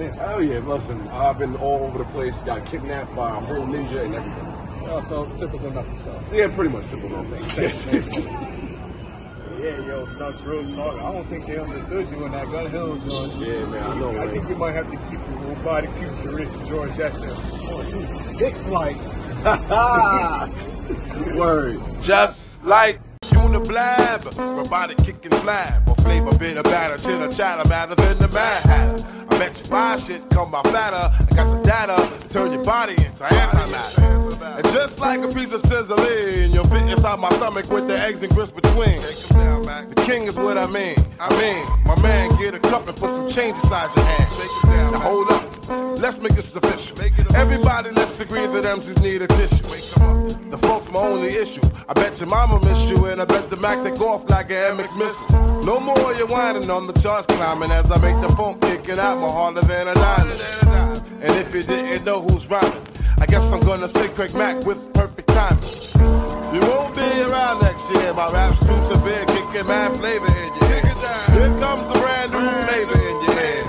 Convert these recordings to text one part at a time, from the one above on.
then. Hell yeah, listen, I've been all over the place, got kidnapped by a whole ninja and everything. Oh, so typical knuckle stuff. Yeah, pretty much typical. Yeah, yo, Nuts real talk. I don't think they understood you in that Gun Hill joint. yeah, man, I know, I man. think you might have to keep the robotic futuristic George Jetson. Oh, two six like. Word. Just like Uniblab, robotic kicking flab, or flavor bitter batter, chitter chatter, matter than the mad hatter. Bet you buy shit come by fatter. I got the data turn your body into antimatter. And just like a piece of sizzling, you'll fit inside my stomach with the eggs and grits between. The king is what I mean. I mean, my man, get a cup and put some change inside your hand. Now hold up, let's make this official. Everybody, let's agree that MCs need a tissue. The folks, my only issue. I bet your mama miss you, and I bet the Mac take off like an MX missile. No more you whining on the charts climbing as I make the phone kicking out more harder than a diamond. And if you didn't know who's rhyming, I guess I'm gonna say Craig Mack with perfect timing. You won't be around next year. My rap's too severe, kicking mad flavor in your ear. Here comes the brand new flavor in your ear.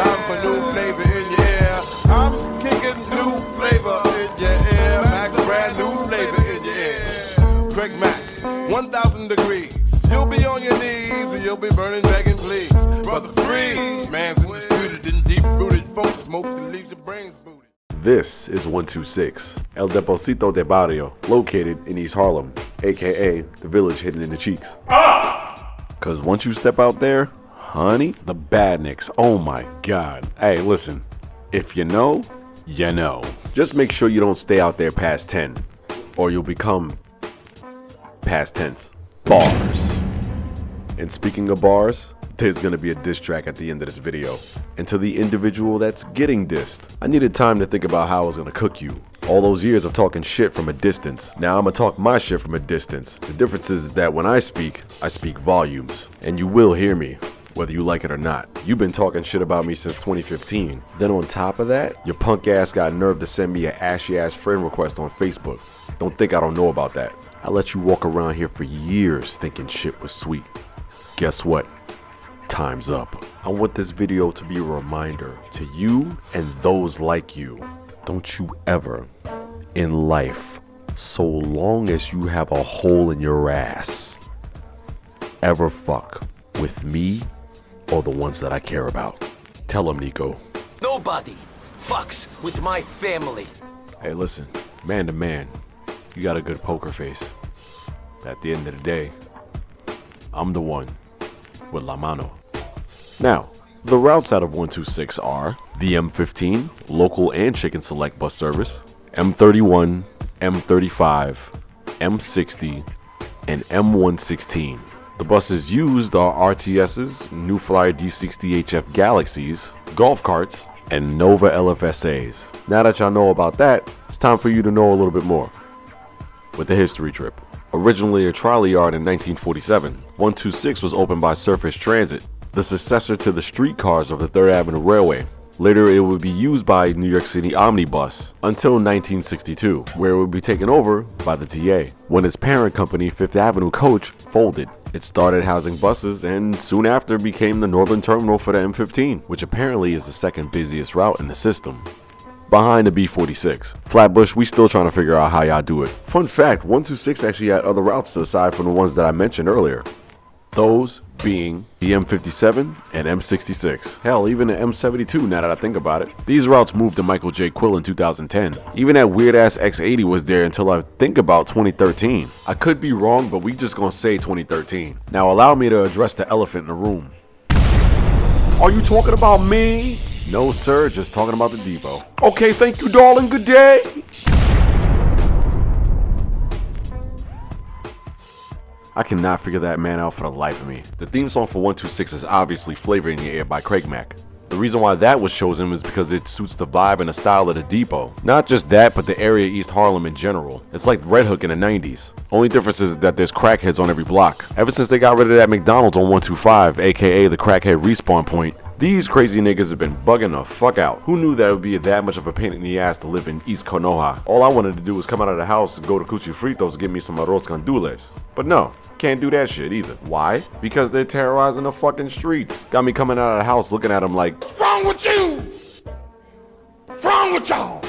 Time for new flavor in your ear. I'm kicking new flavor This is 126, El Deposito de Barrio, located in East Harlem, aka the village hidden in the cheeks. Cause once you step out there, honey, the badniks, oh my god. Hey, listen, if you know, you know. Just make sure you don't stay out there past 10, or you'll become past tense. Bars. And speaking of bars, there's gonna be a diss track at the end of this video. And to the individual that's getting dissed, I needed time to think about how I was gonna cook you. All those years of talking shit from a distance. Now I'm gonna talk my shit from a distance. The difference is that when I speak, I speak volumes. And you will hear me, whether you like it or not. You've been talking shit about me since 2015. Then on top of that, your punk ass got nerve to send me an ashy ass friend request on Facebook. Don't think I don't know about that. I let you walk around here for years thinking shit was sweet. Guess what? Time's up. I want this video to be a reminder to you and those like you. Don't you ever, in life, so long as you have a hole in your ass, ever fuck with me or the ones that I care about. Tell them, Nico. Nobody fucks with my family. Hey, listen, man to man, you got a good poker face. At the end of the day, I'm the one with La Mano. Now, the routes out of 126 are the M15, local and chicken select bus service, M31, M35, M60, and M116. The buses used are RTSs, New Flyer D60HF Galaxies, golf carts, and Nova LFSAs. Now that y'all know about that, it's time for you to know a little bit more. With the history trip. Originally a trolley yard in 1947, 126 was opened by Surface Transit, the successor to the streetcars of the 3rd Avenue Railway. Later, it would be used by New York City Omnibus until 1962, where it would be taken over by the TA. When its parent company, Fifth Avenue Coach, folded, it started housing buses and soon after became the northern terminal for the M15, which apparently is the second busiest route in the system. Behind the B46. Flatbush, we still trying to figure out how y'all do it. Fun fact, 126 actually had other routes aside from the ones that I mentioned earlier. Those being the M57 and M66. Hell, even the M72 now that I think about it. These routes moved to Michael J. Quill in 2010. Even that weird ass X80 was there until I think about 2013. I could be wrong, but we just gonna say 2013. Now allow me to address the elephant in the room. Are you talking about me? No, sir, just talking about the depot. Okay, thank you, darling. Good day. I cannot figure that man out for the life of me. The theme song for 126 is obviously Flavor in Your Ear by Craig Mack. The reason why that was chosen is because it suits the vibe and the style of the depot. Not just that, but the area East Harlem in general. It's like Red Hook in the 90s. Only difference is that there's crackheads on every block. Ever since they got rid of that McDonald's on 125, aka the crackhead respawn point, these crazy niggas have been bugging the fuck out. Who knew that it would be that much of a pain in the ass to live in East Konoha? All I wanted to do was come out of the house and go to Cuchifritos and get me some arroz con. But no, can't do that shit either. Why? Because they're terrorizing the fucking streets. Got me coming out of the house looking at them like, What's wrong with you? What's wrong with y'all?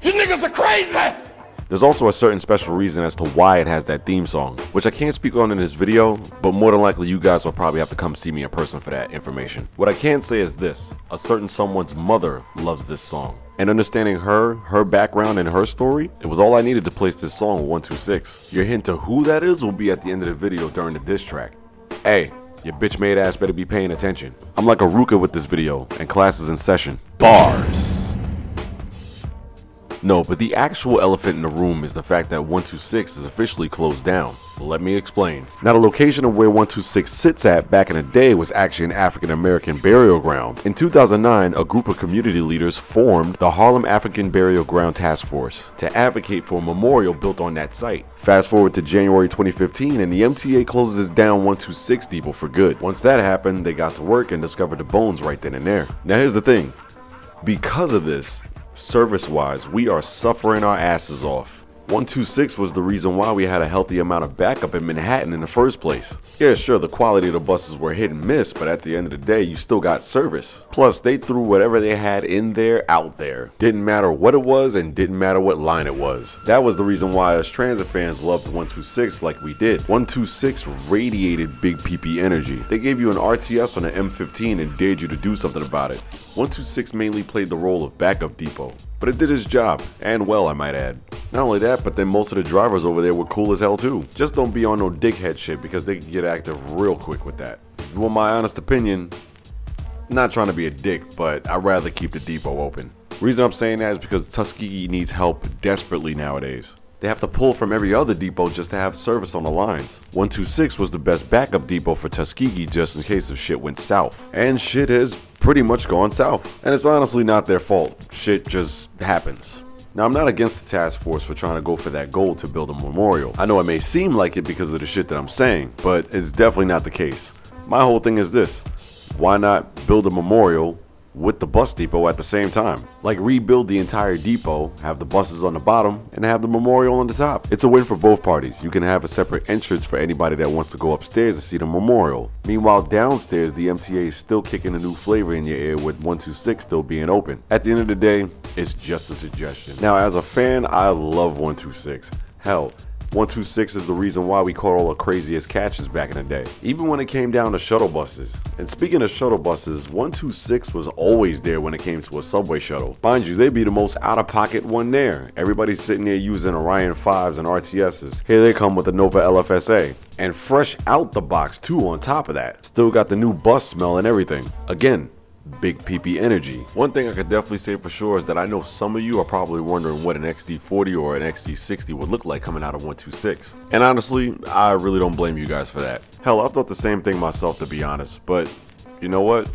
You niggas are crazy! There's also a certain special reason as to why it has that theme song, which I can't speak on in this video, but more than likely you guys will probably have to come see me in person for that information. What I can say is this, a certain someone's mother loves this song. And understanding her, her background, and her story, it was all I needed to place this song 126. Your hint to who that is will be at the end of the video during the diss track. Hey, your bitch made ass better be paying attention. I'm like a Ruka with this video, and class is in session. Bars. No, but the actual elephant in the room is the fact that 126 is officially closed down. Let me explain. Now, the location of where 126 sits at back in the day was actually an African American burial ground. In 2009, a group of community leaders formed the Harlem African Burial Ground Task Force to advocate for a memorial built on that site. Fast forward to January 2015, and the MTA closes down 126 Depot for good. Once that happened, they got to work and discovered the bones right then and there. Now, here's the thing because of this, service wise, we are suffering our asses off. 126 was the reason why we had a healthy amount of backup in Manhattan in the first place. Yeah, sure, the quality of the buses were hit and miss, but at the end of the day, you still got service. Plus, they threw whatever they had in there out there. Didn't matter what it was and didn't matter what line it was. That was the reason why us transit fans loved 126 like we did. 126 radiated big PP energy. They gave you an RTS on an M15 and dared you to do something about it. 126 mainly played the role of backup depot but it did its job, and well, I might add. Not only that, but then most of the drivers over there were cool as hell too. Just don't be on no dickhead shit because they can get active real quick with that. Want my honest opinion, not trying to be a dick, but I'd rather keep the depot open. Reason I'm saying that is because Tuskegee needs help desperately nowadays. They have to pull from every other depot just to have service on the lines. 126 was the best backup depot for Tuskegee just in case if shit went south. And shit has pretty much gone south. And it's honestly not their fault. Shit just happens. Now, I'm not against the task force for trying to go for that goal to build a memorial. I know it may seem like it because of the shit that I'm saying, but it's definitely not the case. My whole thing is this why not build a memorial with the bus depot at the same time. Like rebuild the entire depot, have the buses on the bottom, and have the memorial on the top. It's a win for both parties. You can have a separate entrance for anybody that wants to go upstairs to see the memorial. Meanwhile, downstairs, the MTA is still kicking a new flavor in your ear with 126 still being open. At the end of the day, it's just a suggestion. Now, as a fan, I love 126. Hell, 126 is the reason why we caught all the craziest catches back in the day, even when it came down to shuttle buses. And speaking of shuttle buses, 126 was always there when it came to a subway shuttle. Mind you, they'd be the most out of pocket one there. Everybody's sitting there using Orion 5s and RTSs. Here they come with the Nova LFSA. And fresh out the box too on top of that. Still got the new bus smell and everything. Again, big PP energy. One thing I could definitely say for sure is that I know some of you are probably wondering what an XD40 or an XD60 would look like coming out of 126. And honestly, I really don't blame you guys for that. Hell, I've thought the same thing myself to be honest, but you know what?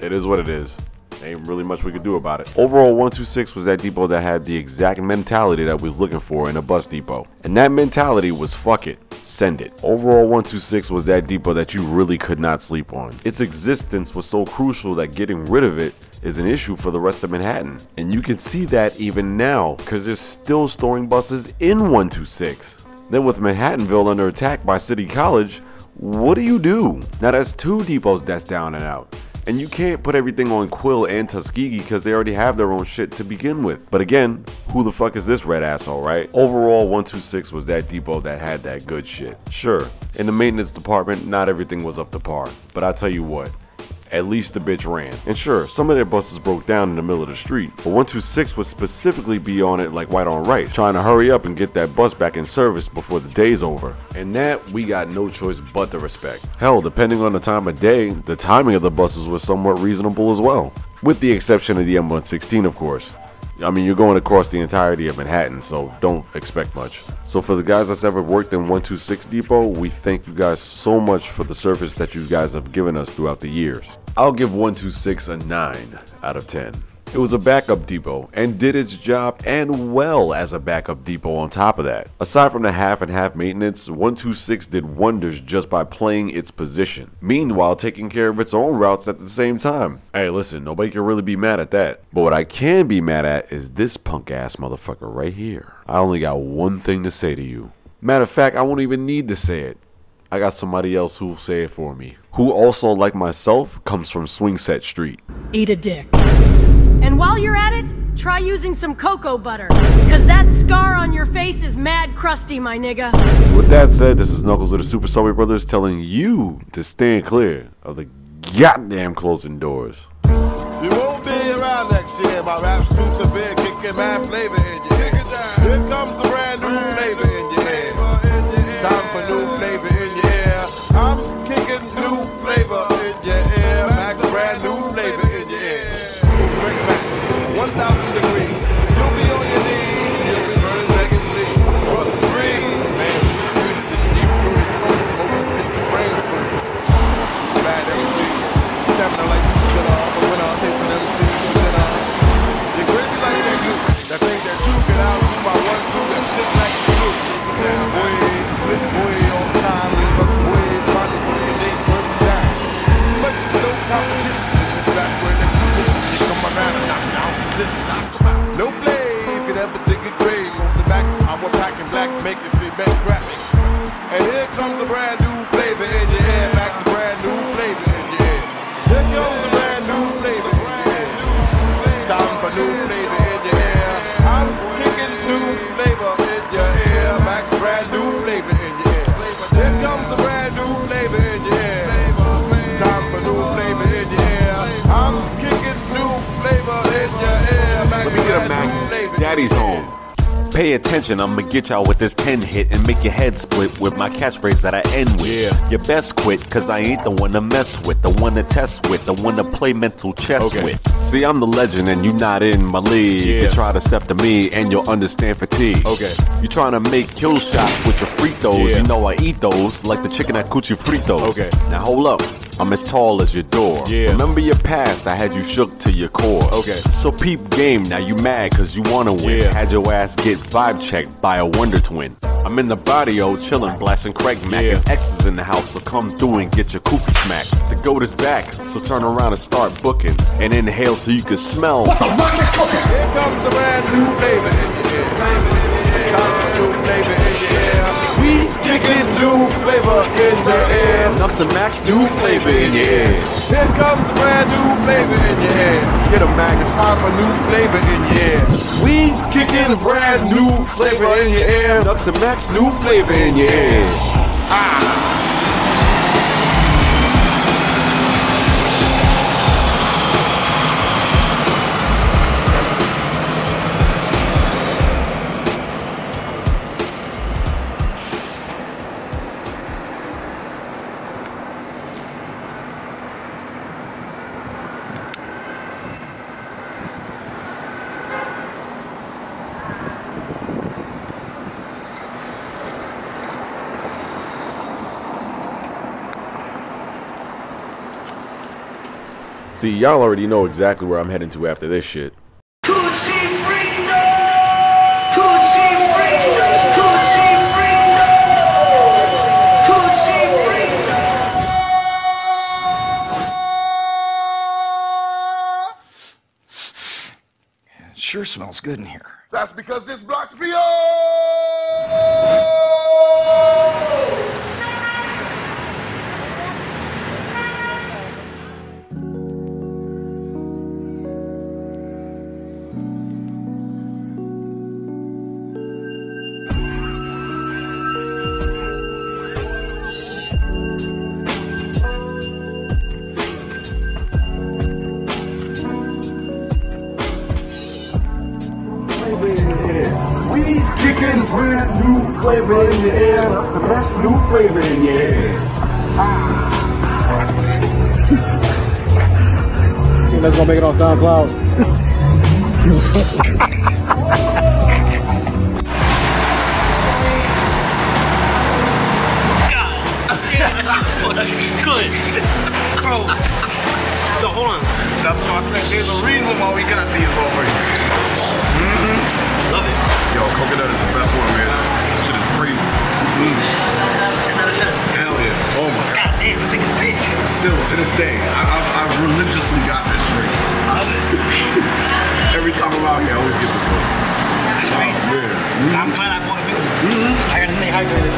It is what it is. Ain't really much we could do about it. Overall, 126 was that depot that had the exact mentality that we was looking for in a bus depot. And that mentality was fuck it send it. Overall 126 was that depot that you really could not sleep on. Its existence was so crucial that getting rid of it is an issue for the rest of Manhattan. And you can see that even now because they're still storing buses in 126. Then with Manhattanville under attack by City College, what do you do? Now that's two depots that's down and out. And you can't put everything on Quill and Tuskegee because they already have their own shit to begin with. But again, who the fuck is this red asshole, right? Overall, 126 was that depot that had that good shit. Sure, in the maintenance department, not everything was up to par. But I tell you what, at least the bitch ran. And sure, some of their buses broke down in the middle of the street, but 126 would specifically be on it like white on rice, trying to hurry up and get that bus back in service before the day's over. And that we got no choice but to respect. Hell, depending on the time of day, the timing of the buses was somewhat reasonable as well. With the exception of the M116, of course. I mean, you're going across the entirety of Manhattan, so don't expect much. So for the guys that's ever worked in 126 Depot, we thank you guys so much for the service that you guys have given us throughout the years. I'll give 126 a 9 out of 10. It was a backup depot and did its job and well as a backup depot on top of that. Aside from the half and half maintenance, 126 did wonders just by playing its position, meanwhile taking care of its own routes at the same time. Hey listen, nobody can really be mad at that. But what I can be mad at is this punk ass motherfucker right here. I only got one thing to say to you. Matter of fact, I won't even need to say it. I got somebody else who'll say it for me. Who also, like myself, comes from Swingset Street. Eat a dick. And while you're at it, try using some cocoa butter. Cause that scar on your face is mad crusty, my nigga. So with that said, this is Knuckles of the Super Subway Brothers telling you to stand clear of the goddamn closing doors. You won't be around next year. My rap's too severe, kicking mad flavor in your head. Here comes the brand new flavor in your head. Time for new flavor Home. Pay attention, I'ma get y'all with this 10 hit and make your head split with my catchphrase that I end with. Yeah. You best quit, cause I ain't the one to mess with, the one to test with, the one to play mental chess Okay. with. See, I'm the legend and you not in my league. You try to step to me and you'll understand fatigue. Okay. You trying to make kill shots with your free throws, Yeah. you know I eat those like the chicken at Cuchi Fritos. Okay. Now hold up. I'm as tall as your door. Yeah. Remember your past, I had you shook to your core. Okay. So peep game, now you mad cause you wanna win. Yeah. Had your ass get vibe checked by a wonder twin. I'm in the barrio, oh, chillin', blasting Craig Mack. Yeah. And X is in the house, so come through and get your koofy smacked. The goat is back, so turn around and start booking. And inhale so you can smell. What the fuck is cooking? Here comes the brand new flavor in your ear. Time for new flavor in your ear. We kicking new flavor in the air. Nux and Max, new flavor in your ear. Here comes the brand new flavor in your ear. Get a Max. It's time for new flavor in your ear. We kicking brand new flavor in your air. Nux and Max, new flavor in your ear. Ah. See, y'all already know exactly where I'm heading to after this shit. It sure smells good in here. That's because this block's me That's the best new flavor in here. ear. That's gonna make it on SoundCloud. God, good. Bro. So hold on. That's why I said there's a reason why we got these already. Love it. Yo, coconut is the best one, man. Hell yeah. Oh my god. Damn, the thing is big. Still, to this day, I've I've religiously got this drink. Every time I'm out here, I always get this one. That's oh, crazy. Yeah. Mm. I'm glad I bought a new one. I gotta stay hydrated.